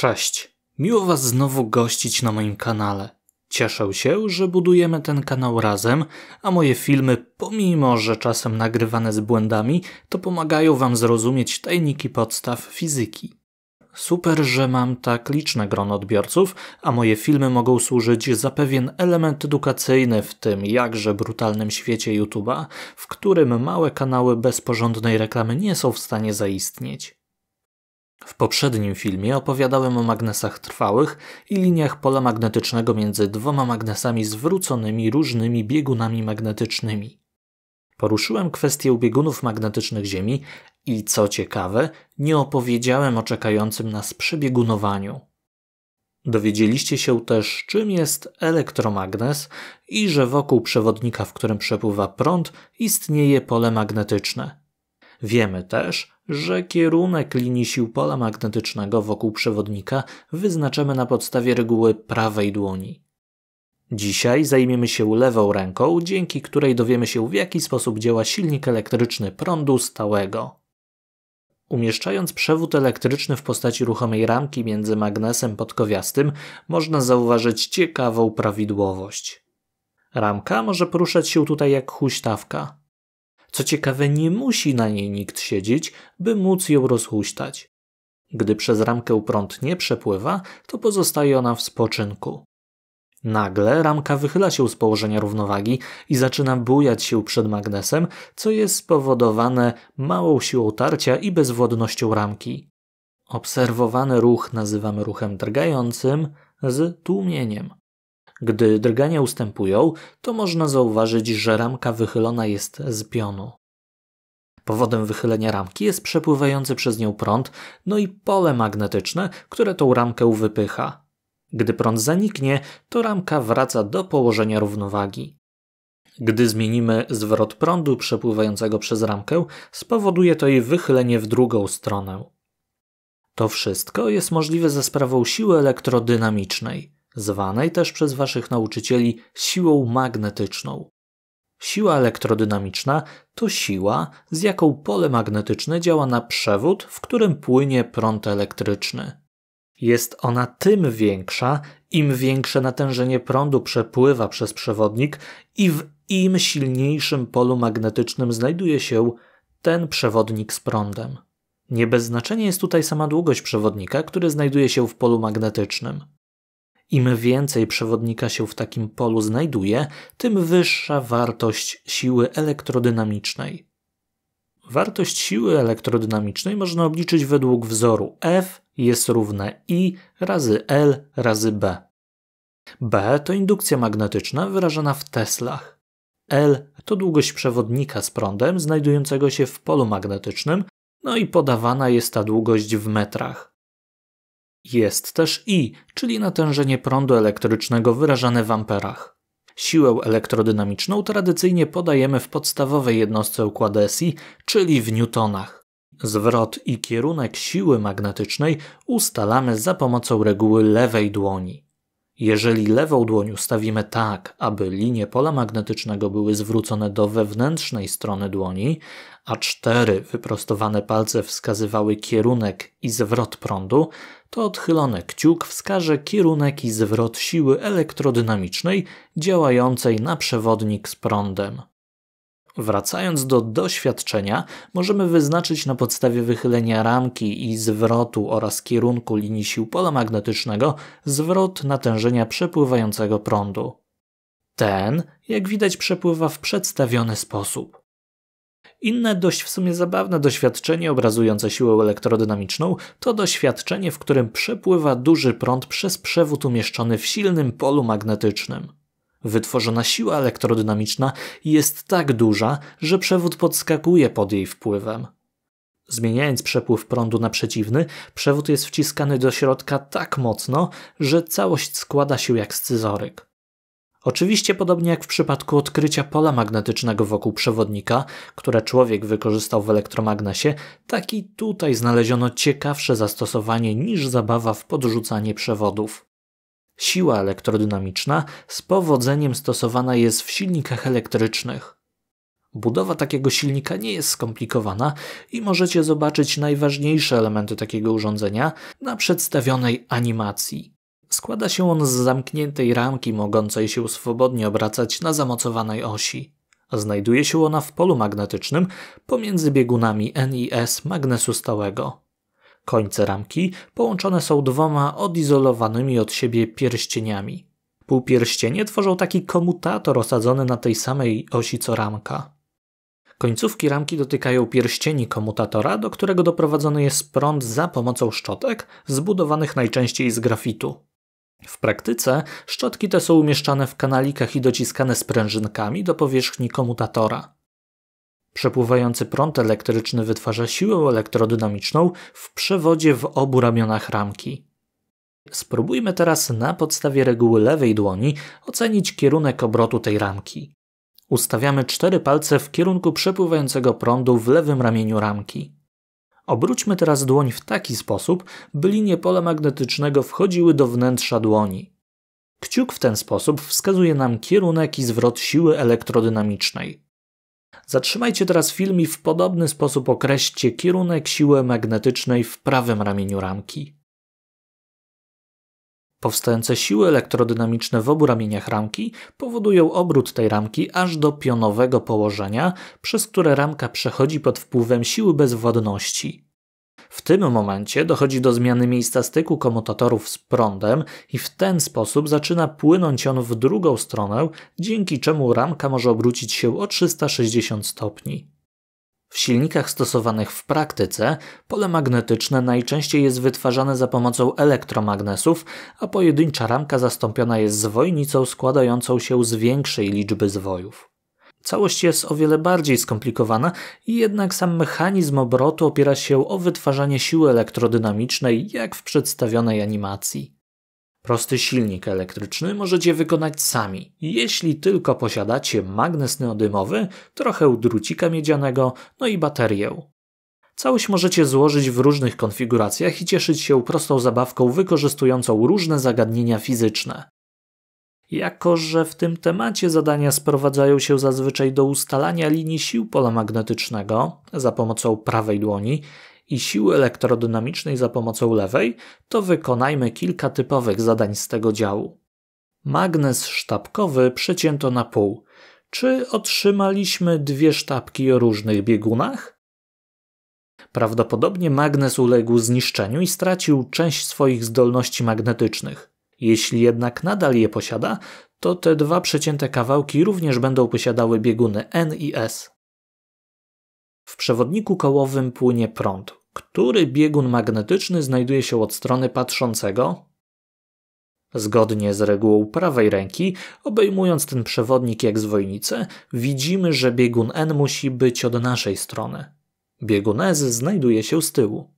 Cześć, miło Was znowu gościć na moim kanale. Cieszę się, że budujemy ten kanał razem, a moje filmy, pomimo że czasem nagrywane z błędami, to pomagają Wam zrozumieć tajniki podstaw fizyki. Super, że mam tak liczne grono odbiorców, a moje filmy mogą służyć za pewien element edukacyjny w tym jakże brutalnym świecie YouTube'a, w którym małe kanały bez porządnej reklamy nie są w stanie zaistnieć. W poprzednim filmie opowiadałem o magnesach trwałych i liniach pola magnetycznego między dwoma magnesami zwróconymi różnymi biegunami magnetycznymi. Poruszyłem kwestię biegunów magnetycznych Ziemi i co ciekawe, nie opowiedziałem o czekającym nas przebiegunowaniu. Dowiedzieliście się też, czym jest elektromagnes i że wokół przewodnika, w którym przepływa prąd, istnieje pole magnetyczne. Wiemy też, że kierunek linii sił pola magnetycznego wokół przewodnika wyznaczamy na podstawie reguły prawej dłoni. Dzisiaj zajmiemy się lewą ręką, dzięki której dowiemy się w jaki sposób działa silnik elektryczny prądu stałego. Umieszczając przewód elektryczny w postaci ruchomej ramki między magnesem podkowiastym, można zauważyć ciekawą prawidłowość. Ramka może poruszać się tutaj jak huśtawka. Co ciekawe, nie musi na niej nikt siedzieć, by móc ją rozhuśtać. Gdy przez ramkę prąd nie przepływa, to pozostaje ona w spoczynku. Nagle ramka wychyla się z położenia równowagi i zaczyna bujać się przed magnesem, co jest spowodowane małą siłą tarcia i bezwodnością ramki. Obserwowany ruch nazywamy ruchem drgającym z tłumieniem. Gdy drgania ustępują, to można zauważyć, że ramka wychylona jest z pionu. Powodem wychylenia ramki jest przepływający przez nią prąd, no i pole magnetyczne, które tą ramkę wypycha. Gdy prąd zaniknie, to ramka wraca do położenia równowagi. Gdy zmienimy zwrot prądu przepływającego przez ramkę, spowoduje to jej wychylenie w drugą stronę. To wszystko jest możliwe za sprawą siły elektrodynamicznej zwanej też przez waszych nauczycieli siłą magnetyczną. Siła elektrodynamiczna to siła, z jaką pole magnetyczne działa na przewód, w którym płynie prąd elektryczny. Jest ona tym większa, im większe natężenie prądu przepływa przez przewodnik i w im silniejszym polu magnetycznym znajduje się ten przewodnik z prądem. Nie bez znaczenia jest tutaj sama długość przewodnika, który znajduje się w polu magnetycznym. Im więcej przewodnika się w takim polu znajduje, tym wyższa wartość siły elektrodynamicznej. Wartość siły elektrodynamicznej można obliczyć według wzoru F jest równe I razy L razy B. B to indukcja magnetyczna wyrażana w teslach. L to długość przewodnika z prądem znajdującego się w polu magnetycznym, no i podawana jest ta długość w metrach. Jest też I, czyli natężenie prądu elektrycznego wyrażane w amperach. Siłę elektrodynamiczną tradycyjnie podajemy w podstawowej jednostce układu SI, czyli w newtonach. Zwrot i kierunek siły magnetycznej ustalamy za pomocą reguły lewej dłoni. Jeżeli lewą dłoń ustawimy tak, aby linie pola magnetycznego były zwrócone do wewnętrznej strony dłoni, a cztery wyprostowane palce wskazywały kierunek i zwrot prądu, to odchylony kciuk wskaże kierunek i zwrot siły elektrodynamicznej działającej na przewodnik z prądem. Wracając do doświadczenia, możemy wyznaczyć na podstawie wychylenia ramki i zwrotu oraz kierunku linii sił pola magnetycznego zwrot natężenia przepływającego prądu. Ten, jak widać, przepływa w przedstawiony sposób. Inne dość w sumie zabawne doświadczenie obrazujące siłę elektrodynamiczną to doświadczenie, w którym przepływa duży prąd przez przewód umieszczony w silnym polu magnetycznym. Wytworzona siła elektrodynamiczna jest tak duża, że przewód podskakuje pod jej wpływem. Zmieniając przepływ prądu na przeciwny, przewód jest wciskany do środka tak mocno, że całość składa się jak scyzoryk. Oczywiście podobnie jak w przypadku odkrycia pola magnetycznego wokół przewodnika, które człowiek wykorzystał w elektromagnesie, tak i tutaj znaleziono ciekawsze zastosowanie niż zabawa w podrzucanie przewodów. Siła elektrodynamiczna z powodzeniem stosowana jest w silnikach elektrycznych. Budowa takiego silnika nie jest skomplikowana i możecie zobaczyć najważniejsze elementy takiego urządzenia na przedstawionej animacji. Składa się on z zamkniętej ramki mogącej się swobodnie obracać na zamocowanej osi. Znajduje się ona w polu magnetycznym pomiędzy biegunami N i S magnesu stałego. Końce ramki połączone są dwoma odizolowanymi od siebie pierścieniami. Półpierścienie tworzą taki komutator osadzony na tej samej osi co ramka. Końcówki ramki dotykają pierścieni komutatora, do którego doprowadzony jest prąd za pomocą szczotek, zbudowanych najczęściej z grafitu. W praktyce szczotki te są umieszczane w kanalikach i dociskane sprężynkami do powierzchni komutatora. Przepływający prąd elektryczny wytwarza siłę elektrodynamiczną w przewodzie w obu ramionach ramki. Spróbujmy teraz na podstawie reguły lewej dłoni ocenić kierunek obrotu tej ramki. Ustawiamy cztery palce w kierunku przepływającego prądu w lewym ramieniu ramki. Obróćmy teraz dłoń w taki sposób, by linie pola magnetycznego wchodziły do wnętrza dłoni. Kciuk w ten sposób wskazuje nam kierunek i zwrot siły elektrodynamicznej. Zatrzymajcie teraz film i w podobny sposób określcie kierunek siły magnetycznej w prawym ramieniu ramki. Powstające siły elektrodynamiczne w obu ramieniach ramki powodują obrót tej ramki aż do pionowego położenia, przez które ramka przechodzi pod wpływem siły bezwładności. W tym momencie dochodzi do zmiany miejsca styku komutatorów z prądem i w ten sposób zaczyna płynąć on w drugą stronę, dzięki czemu ramka może obrócić się o 360 stopni. W silnikach stosowanych w praktyce pole magnetyczne najczęściej jest wytwarzane za pomocą elektromagnesów, a pojedyncza ramka zastąpiona jest zwojnicą składającą się z większej liczby zwojów. Całość jest o wiele bardziej skomplikowana i jednak sam mechanizm obrotu opiera się o wytwarzanie siły elektrodynamicznej jak w przedstawionej animacji. Prosty silnik elektryczny możecie wykonać sami, jeśli tylko posiadacie magnes neodymowy, trochę drucika miedzianego, no i baterię. Całość możecie złożyć w różnych konfiguracjach i cieszyć się prostą zabawką wykorzystującą różne zagadnienia fizyczne. Jako, że w tym temacie zadania sprowadzają się zazwyczaj do ustalania linii sił pola magnetycznego za pomocą prawej dłoni i siły elektrodynamicznej za pomocą lewej, to wykonajmy kilka typowych zadań z tego działu. Magnes sztabkowy przecięto na pół. Czy otrzymaliśmy dwie sztabki o różnych biegunach? Prawdopodobnie magnes uległ zniszczeniu i stracił część swoich zdolności magnetycznych. Jeśli jednak nadal je posiada, to te dwa przecięte kawałki również będą posiadały bieguny N i S. W przewodniku kołowym płynie prąd. Który biegun magnetyczny znajduje się od strony patrzącego? Zgodnie z regułą prawej ręki, obejmując ten przewodnik jak zwojnicę, widzimy, że biegun N musi być od naszej strony. Biegun S znajduje się z tyłu.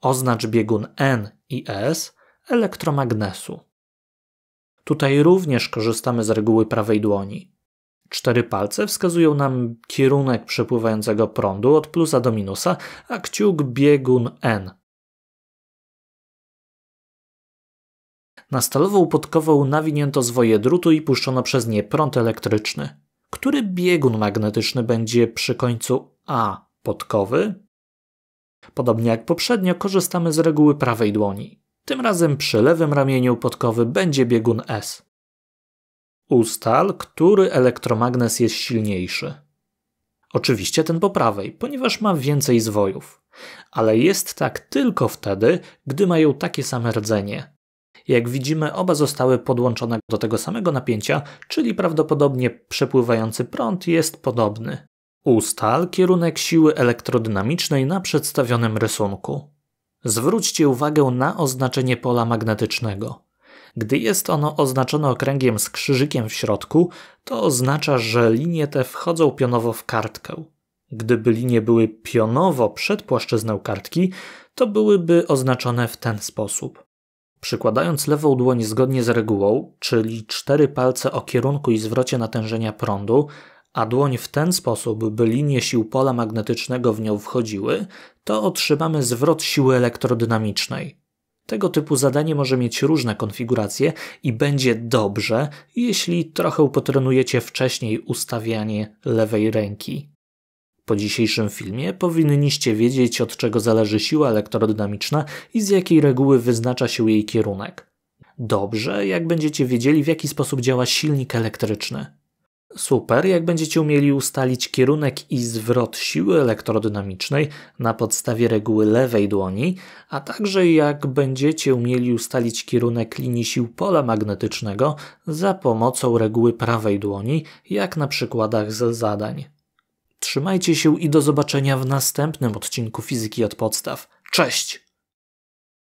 Oznacz biegun N i S elektromagnesu. Tutaj również korzystamy z reguły prawej dłoni. Cztery palce wskazują nam kierunek przepływającego prądu od plusa do minusa, a kciuk biegun N. Na stalową podkową nawinięto zwoje drutu i puszczono przez nie prąd elektryczny. Który biegun magnetyczny będzie przy końcu A podkowy? Podobnie jak poprzednio korzystamy z reguły prawej dłoni. Tym razem przy lewym ramieniu podkowy będzie biegun S. Ustal, który elektromagnes jest silniejszy. Oczywiście ten po prawej, ponieważ ma więcej zwojów. Ale jest tak tylko wtedy, gdy mają takie same rdzenie. Jak widzimy, oba zostały podłączone do tego samego napięcia, czyli prawdopodobnie przepływający prąd jest podobny. Ustal kierunek siły elektrodynamicznej na przedstawionym rysunku. Zwróćcie uwagę na oznaczenie pola magnetycznego. Gdy jest ono oznaczone okręgiem z krzyżykiem w środku, to oznacza, że linie te wchodzą pionowo w kartkę. Gdyby linie były pionowo przed płaszczyzną kartki, to byłyby oznaczone w ten sposób. Przykładając lewą dłoń zgodnie z regułą, czyli cztery palce o kierunku i zwrocie natężenia prądu, a dłoń w ten sposób, by linie sił pola magnetycznego w nią wchodziły, to otrzymamy zwrot siły elektrodynamicznej. Tego typu zadanie może mieć różne konfiguracje i będzie dobrze, jeśli trochę potrenujecie wcześniej ustawianie lewej ręki. Po dzisiejszym filmie powinniście wiedzieć, od czego zależy siła elektrodynamiczna i z jakiej reguły wyznacza się jej kierunek. Dobrze, jak będziecie wiedzieli, w jaki sposób działa silnik elektryczny. Super, jak będziecie umieli ustalić kierunek i zwrot siły elektrodynamicznej na podstawie reguły lewej dłoni, a także jak będziecie umieli ustalić kierunek linii sił pola magnetycznego za pomocą reguły prawej dłoni, jak na przykładach z zadań. Trzymajcie się i do zobaczenia w następnym odcinku Fizyki od Podstaw. Cześć!